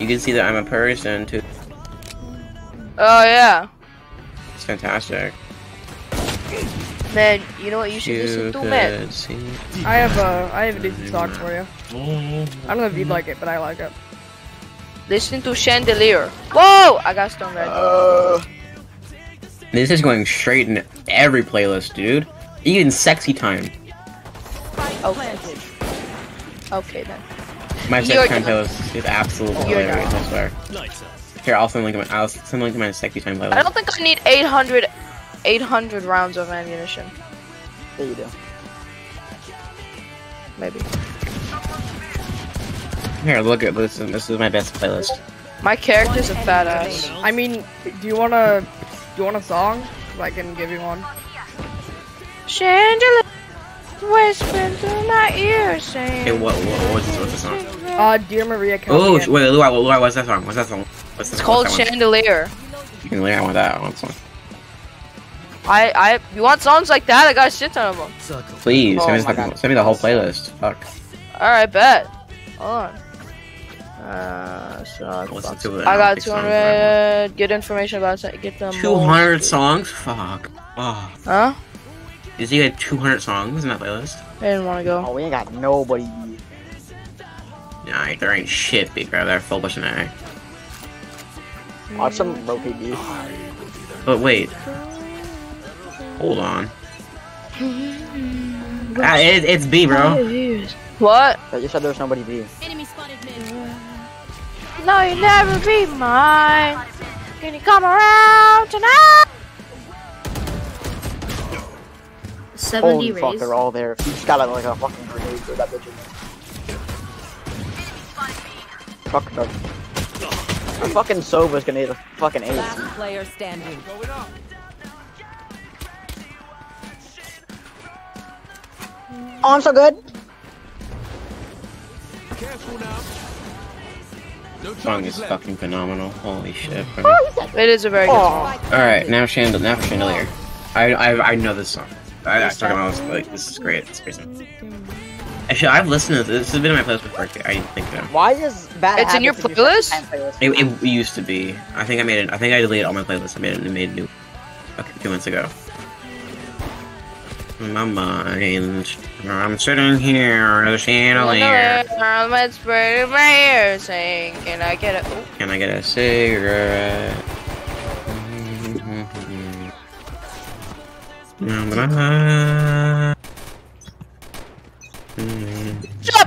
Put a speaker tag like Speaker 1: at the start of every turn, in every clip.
Speaker 1: You can see that I'm a person too.
Speaker 2: Oh yeah,
Speaker 1: It's fantastic.
Speaker 2: man. You know what you should listen to, man?
Speaker 3: I have a I have a decent song for you. I don't know if you'd like it, but I like it.
Speaker 2: Listen to Chandelier. Whoa! I got stone red. Uh.
Speaker 1: This is going straight in every playlist, dude. Even sexy time.
Speaker 2: okay. Okay then.
Speaker 1: My
Speaker 2: You're
Speaker 1: sexy time
Speaker 2: done.
Speaker 1: playlist is absolutely
Speaker 2: You're
Speaker 1: hilarious.
Speaker 2: done.
Speaker 1: I swear. Here, I'll send link to my. I'll send link to my sexy time playlist.
Speaker 2: I don't think I need 800, 800 rounds of ammunition.
Speaker 4: There you do.
Speaker 2: Maybe.
Speaker 1: Here, look at this. This is my best playlist.
Speaker 2: My character's a fat ass.
Speaker 3: I mean, do you wanna do you want a song? 'Cause I can give you one.
Speaker 2: Chandelier whispering through my ear saying.
Speaker 1: Okay, what, what what's this? What's the song?
Speaker 3: Uh, Dear Maria. Count
Speaker 1: Oh,
Speaker 3: Me
Speaker 1: sh-
Speaker 3: In.
Speaker 1: wait, Luai, Luai, what's that song? What's that song? What's the
Speaker 2: It's called
Speaker 1: what's that one?
Speaker 2: Chandelier.
Speaker 1: You can I want that. I want song.
Speaker 2: I, I, you want songs like that? I got a shit ton of them.
Speaker 1: Please,
Speaker 4: Oh
Speaker 1: send, me the, send me the whole playlist. Fuck.
Speaker 2: Alright, bet. Hold on. Uh, so
Speaker 1: Listen to it.
Speaker 2: I
Speaker 1: I'll
Speaker 2: got
Speaker 1: pick songs that
Speaker 2: 200. Get information about it. Get them.
Speaker 1: 200 songs? Fuck. Oh.
Speaker 2: Huh?
Speaker 1: Is he like 200 songs in that playlist?
Speaker 2: I didn't want to go.
Speaker 4: Oh, we ain't got nobody.
Speaker 1: Nah, there ain't shit, big bro. They're full pushing A.
Speaker 4: Watch some rotate B.
Speaker 1: But wait. Hold on. Ah, it, it's B, bro.
Speaker 2: What?
Speaker 4: I just said there was nobody B.
Speaker 5: Enemy spotted mid.
Speaker 2: No, you never be mine. Can you come around tonight?
Speaker 5: 70
Speaker 4: Holy fuck, they're all there. He just got a, like a fucking grenade for that bitch. Fuck no. A fucking Sova's gonna hit a fucking ace.
Speaker 6: Last player standing.
Speaker 4: Oh, I'm so good.
Speaker 1: Song is fucking phenomenal. Holy shit. bro.
Speaker 2: Oh, it is a very good song.
Speaker 4: Oh,
Speaker 1: Alright, now Chandel now for Chandelier. I, I I know this song. I, I started when I was like, this is great. It's great. song. Actually, I've listened to this. This has been in my playlist before. I think so.
Speaker 4: why is bad?
Speaker 2: It's in your playlist?
Speaker 4: playlist?
Speaker 1: It, it used to be. I think I made it. I think I deleted all my playlists. I made it. Made new. Okay, two months ago. My mind, I'm sitting here at a chandelier.
Speaker 2: Let's spread my ear saying, Can I get a.
Speaker 1: Can I get a cigarette?
Speaker 2: Up,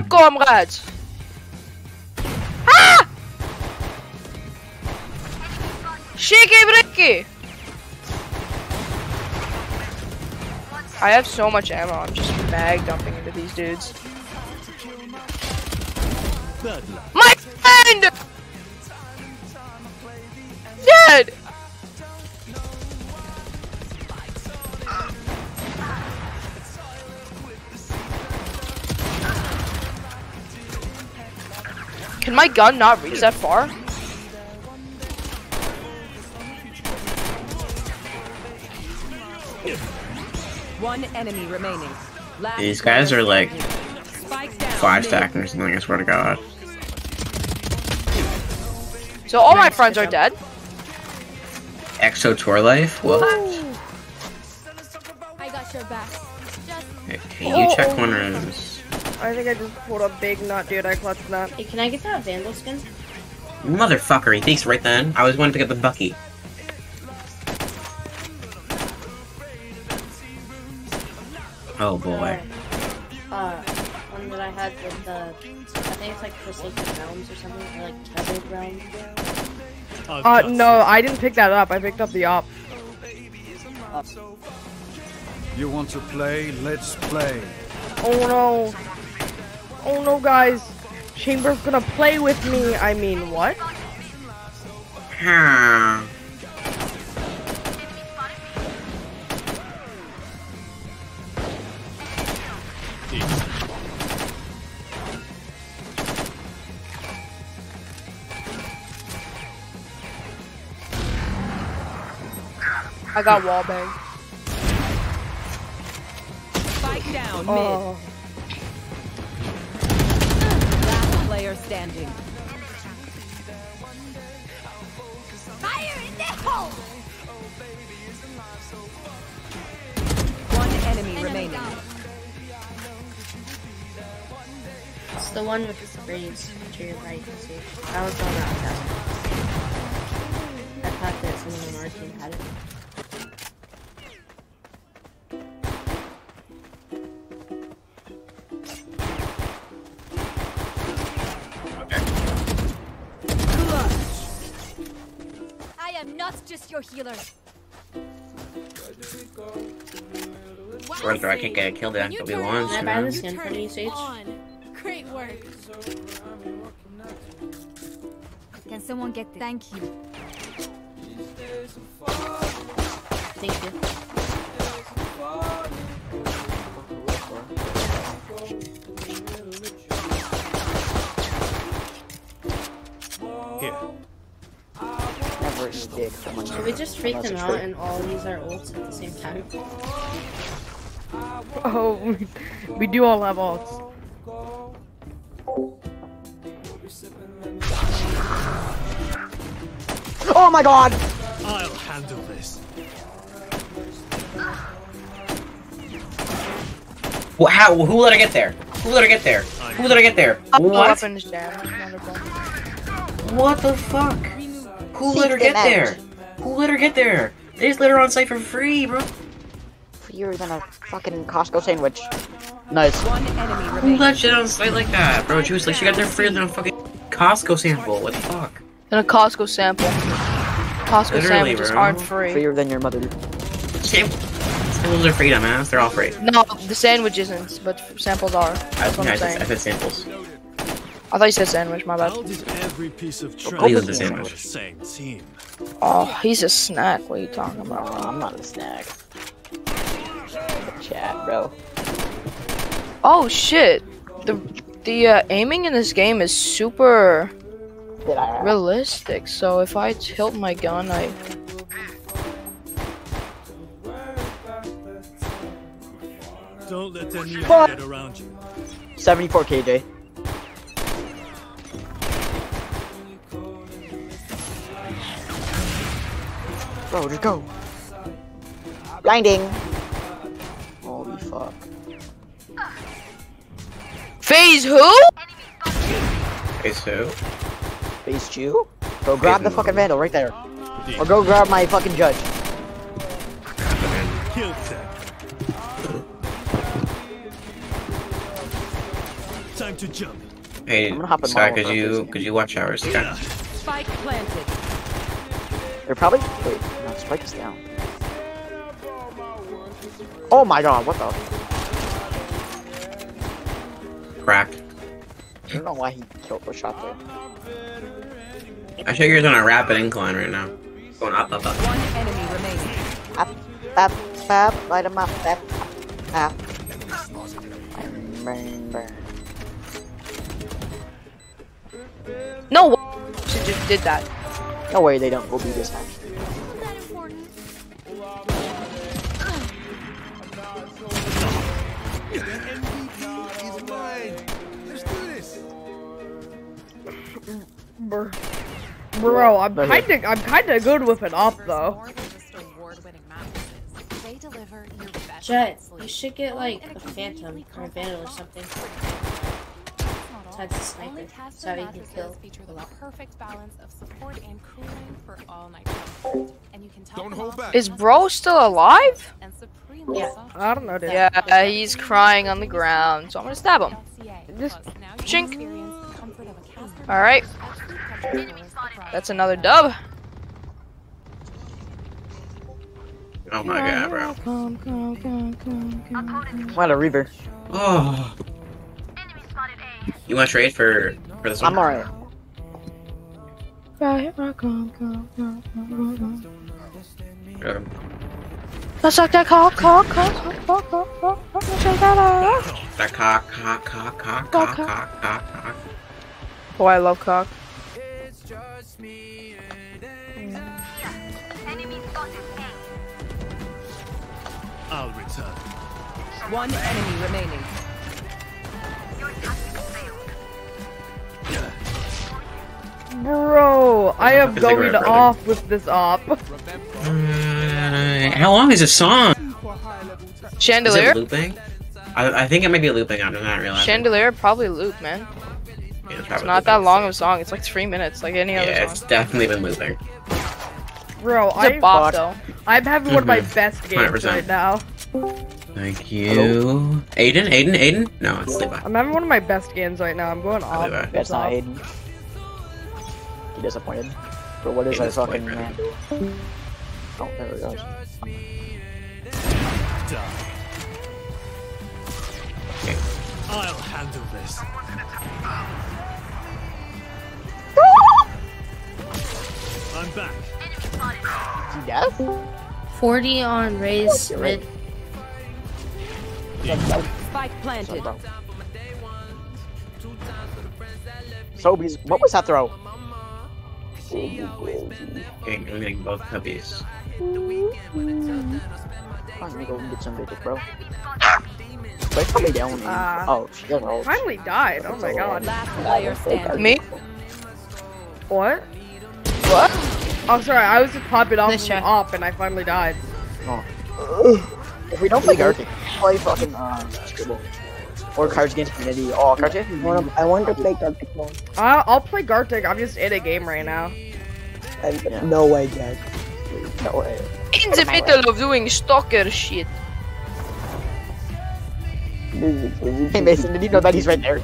Speaker 2: comrades! Ah! Shiki Bricky! I have so much ammo, I'm just bag dumping into these dudes. My friend! Dead! Can my gun not reach that far?
Speaker 6: One enemy remaining. Last
Speaker 1: These guys are like
Speaker 6: standing. Spike down
Speaker 1: five
Speaker 6: mid.
Speaker 1: stacking or something. I swear to God.
Speaker 2: So all my friends are dead.
Speaker 1: Exo tour life. What?
Speaker 5: I got your back. Just,
Speaker 1: Okay, you check one rooms.
Speaker 3: I think I just pulled a big nut, dude. I clutched that.
Speaker 5: hey, can I get that Vandal skin?
Speaker 1: Motherfucker, he thinks right then. I was going to pick up the Bucky. Oh boy.
Speaker 5: Uh, one that I had with the, I think it's like Forsaken Realms or something, or like Tethered Realms.
Speaker 3: Uh, no, I didn't pick that up. I picked up the op.
Speaker 7: You want to play? Let's play.
Speaker 3: Oh no. Oh no, guys. Chamber's gonna play with me. I mean, what?
Speaker 2: I got wallbang.
Speaker 6: Spike down oh. mid.
Speaker 3: Oh.
Speaker 6: Last player standing. Fire in the hole! One enemy, enemy remaining. Down.
Speaker 5: It's the one with the graves to your right, you see. That was all that I thought that someone on our team had it.
Speaker 8: Not just your healer.
Speaker 1: Or I can't get killed there until we once,
Speaker 5: Can
Speaker 1: you
Speaker 5: I buy
Speaker 1: know?
Speaker 5: the skin from you, Sage?
Speaker 8: Great work. Can someone get this? Thank you.
Speaker 5: Thank you. Should we just freak them out and all use our ults at the same time?
Speaker 3: Oh, we, we do all have ults.
Speaker 4: Oh my god!
Speaker 7: I'll handle this.
Speaker 1: Well, how? Who let her get there? Who let her get there? Who let her get there? What?
Speaker 2: weapons damage. Wonderful.
Speaker 1: What the fuck? Who let her get there?
Speaker 4: Out.
Speaker 1: Who let her get there? They just let her on site for free, bro.
Speaker 4: Freer than a fucking Costco sandwich. Nice.
Speaker 6: One enemy
Speaker 1: Who
Speaker 6: remaining.
Speaker 1: let shit on site like that, bro? She was like, she got there freer than a fucking Costco sample. What the fuck?
Speaker 2: Then a Costco sample. Costco
Speaker 1: Literally,
Speaker 2: sandwiches
Speaker 1: bro.
Speaker 2: aren't free.
Speaker 4: Freer than your mother.
Speaker 1: Sam- samples are free, dumbass. They're all free.
Speaker 2: No, the sandwich isn't, but samples are.
Speaker 1: I,
Speaker 2: That's what
Speaker 1: yeah, I,
Speaker 2: I'm
Speaker 1: said, I
Speaker 2: saying.
Speaker 1: said samples.
Speaker 2: I thought you said sandwich, my bad.
Speaker 7: How did every piece of trash
Speaker 1: Please, the sandwich.
Speaker 7: same team?
Speaker 2: Oh, he's a snack. What are you talking about?
Speaker 4: Oh, I'm not a snack. Chat, bro.
Speaker 2: Oh shit. The the uh, aiming in this game is super realistic. So if I tilt my gun, I
Speaker 7: Don't let anyone
Speaker 4: What?
Speaker 7: get around you.
Speaker 4: 74 KJ. Bro, just go. Blinding. Holy fuck.
Speaker 2: phase who?
Speaker 1: Phase so.
Speaker 4: Phase Jew? Go grab the fucking vandal right there. Or go grab my fucking judge.
Speaker 7: Time to jump.
Speaker 1: Hey,
Speaker 4: I'm gonna hop in
Speaker 1: Sky,
Speaker 4: Marvel
Speaker 1: could you could you watch ours, Skye?
Speaker 6: Spike planted.
Speaker 4: They're probably. Wait, no, Spike is down. Oh my god, what the?
Speaker 1: Crack.
Speaker 4: I don't know why he killed the shot there.
Speaker 1: I think you're on a rapid incline right now. Going up, up, up.
Speaker 6: One enemy remaining.
Speaker 4: Up, up, up, light him up, up, up. Bang, bang.
Speaker 2: No. She just did that.
Speaker 4: No way they don't go B this time.
Speaker 8: Isn't that important?
Speaker 3: Br- Bro, I'm kinda, I'm kinda good with an up though.
Speaker 8: They deliver your best Jett,
Speaker 5: you should get like a phantom or a vandal or something. Besides the sniper, so you can kill.
Speaker 9: feature the perfect balance of support and cooling for all night. And you can tell
Speaker 7: Don't hold back.
Speaker 2: Is bro still alive?
Speaker 5: Yeah.
Speaker 3: I don't know, dude.
Speaker 2: Yeah, he's crying on the ground, so I'm gonna stab him.
Speaker 3: Just-
Speaker 9: Plus, now you
Speaker 2: chink.
Speaker 9: can experience the comfort of a caster
Speaker 2: All right,
Speaker 9: absolute comfort across
Speaker 2: that's another dub.
Speaker 1: Oh my god, bro.
Speaker 4: What a Reaver.
Speaker 1: Oh. You want to trade for for this one?
Speaker 4: I'm alright.
Speaker 1: Um,
Speaker 2: Let's like that cock, cock, cock, cock, cock, cock, cock, cock,
Speaker 1: cock, cock, cock, cock,
Speaker 2: cock,
Speaker 1: cock, cock.
Speaker 2: Oh, I love cock.
Speaker 7: I'll return.
Speaker 6: One enemy remaining.
Speaker 3: Bro, Bro, I am going
Speaker 1: brother.
Speaker 3: off with this op.
Speaker 1: Uh, how long is this song? Is
Speaker 2: Chandelier?
Speaker 1: it looping? I, I think it might be looping. I'm not realizing.
Speaker 2: Chandelier probably loop, man.
Speaker 1: Yeah,
Speaker 2: It's not that long of a song. It's like three minutes, like any other song.
Speaker 1: Yeah, it's
Speaker 2: song.
Speaker 1: definitely been looping.
Speaker 3: Bro,
Speaker 2: It's a
Speaker 3: I,
Speaker 2: bop
Speaker 4: fuck.
Speaker 2: though.
Speaker 3: I'm having one of my
Speaker 1: Mhm.
Speaker 3: best games
Speaker 1: 100%.
Speaker 3: right now.
Speaker 1: Thank you. Aiden? Aiden? Aiden? No, it's Levi.
Speaker 3: I'm having one of my best games right now. I'm going off.
Speaker 1: Levi.
Speaker 4: That's not
Speaker 3: op.
Speaker 4: Aiden. He disappointed. But what is
Speaker 1: He
Speaker 4: our fucking
Speaker 1: disappointed.
Speaker 4: man doing? Oh, there it goes.
Speaker 7: I'll handle this. I'm back.
Speaker 4: Is he
Speaker 5: 40 on Ray's
Speaker 4: You're right.
Speaker 5: mid.
Speaker 6: Spike planted.
Speaker 4: Bro. Sova's, what was that throw?
Speaker 1: Okay, I'm getting cubbies.
Speaker 4: I'm gonna go get some bitches, bro. Wait, put me down. man.
Speaker 3: Ah.
Speaker 4: oh, she doesn't.
Speaker 3: Finally died. Oh my god.
Speaker 6: Last player standing.
Speaker 2: Me?
Speaker 3: What?
Speaker 2: What?
Speaker 3: Oh, sorry. I was just popping off
Speaker 2: Nice
Speaker 3: with
Speaker 2: try.
Speaker 3: an op and I finally died.
Speaker 4: If we don't play Gartic, play fucking uh, Skribbl. Or Cards Against Humanity. Oh, Cards Against Humanity.
Speaker 10: I want to play Gartic mode.
Speaker 3: I I'll play Gartic. I'm just in a game right now.
Speaker 10: And
Speaker 4: Yeah.
Speaker 10: No way, Jack.
Speaker 4: No way.
Speaker 2: In the middle of doing stalker shit.
Speaker 10: This is- this is-
Speaker 4: Hey Mason, did you know that he's right there?